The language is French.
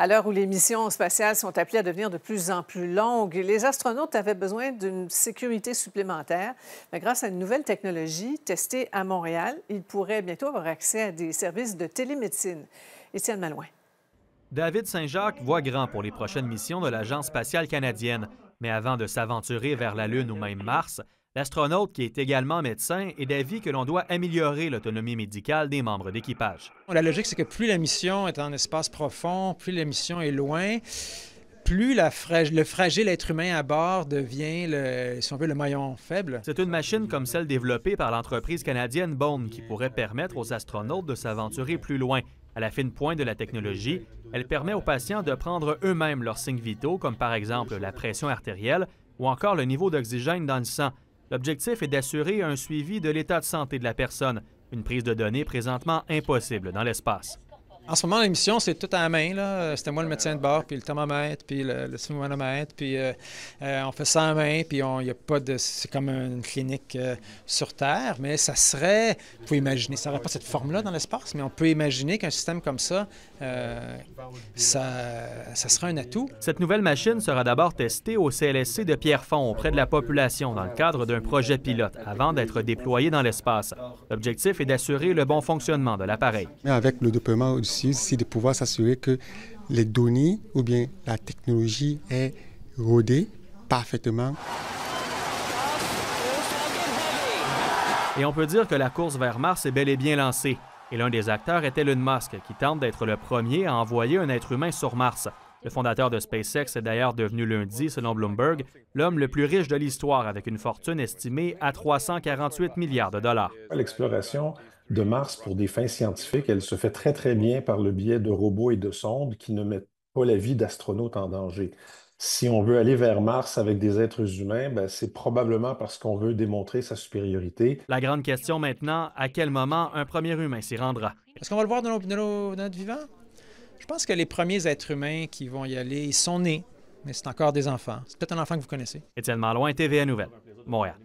À l'heure où les missions spatiales sont appelées à devenir de plus en plus longues, les astronautes avaient besoin d'une sécurité supplémentaire. Mais grâce à une nouvelle technologie testée à Montréal, ils pourraient bientôt avoir accès à des services de télémédecine. Étienne Malouin. David Saint-Jacques voit grand pour les prochaines missions de l'Agence spatiale canadienne. Mais avant de s'aventurer vers la Lune ou même Mars, L'astronaute, qui est également médecin, est d'avis que l'on doit améliorer l'autonomie médicale des membres d'équipage. La logique, c'est que plus la mission est en espace profond, plus la mission est loin, plus la le fragile être humain à bord devient, le, si on veut, le maillon faible. C'est une machine comme celle développée par l'entreprise canadienne Bone qui pourrait permettre aux astronautes de s'aventurer plus loin. À la fine pointe de la technologie, elle permet aux patients de prendre eux-mêmes leurs signes vitaux, comme par exemple la pression artérielle ou encore le niveau d'oxygène dans le sang. L'objectif est d'assurer un suivi de l'état de santé de la personne, une prise de données présentement impossible dans l'espace. En ce moment, l'émission, c'est tout à la main. C'était moi le médecin de bord, puis le thermomètre, puis le, le puis euh, euh, on fait ça à main, puis il y a pas de... C'est comme une clinique euh, sur Terre, mais ça serait... Vous pouvez imaginer, ça n'aurait pas cette forme-là dans l'espace, mais on peut imaginer qu'un système comme ça, ça, ça sera un atout. Cette nouvelle machine sera d'abord testée au CLSC de Pierrefonds auprès de la population dans le cadre d'un projet pilote avant d'être déployée dans l'espace. L'objectif est d'assurer le bon fonctionnement de l'appareil. Avec le déploiement aussi de pouvoir s'assurer que les données ou bien la technologie est rodée parfaitement. Et on peut dire que la course vers Mars est bel et bien lancée. Et l'un des acteurs est Elon Musk, qui tente d'être le premier à envoyer un être humain sur Mars. Le fondateur de SpaceX est d'ailleurs devenu lundi, selon Bloomberg, l'homme le plus riche de l'histoire avec une fortune estimée à 348 milliards de dollars. L'exploration de Mars pour des fins scientifiques, elle se fait très, très bien par le biais de robots et de sondes qui ne mettent pas la vie d'astronautes en danger. Si on veut aller vers Mars avec des êtres humains, ben, c'est probablement parce qu'on veut démontrer sa supériorité. La grande question maintenant, à quel moment un premier humain s'y rendra? Est-ce qu'on va le voir dans, notre vivant? Je pense que les premiers êtres humains qui vont y aller, ils sont nés, mais c'est encore des enfants. C'est peut-être un enfant que vous connaissez. Étienne Malouin, TVA Nouvelle, Montréal.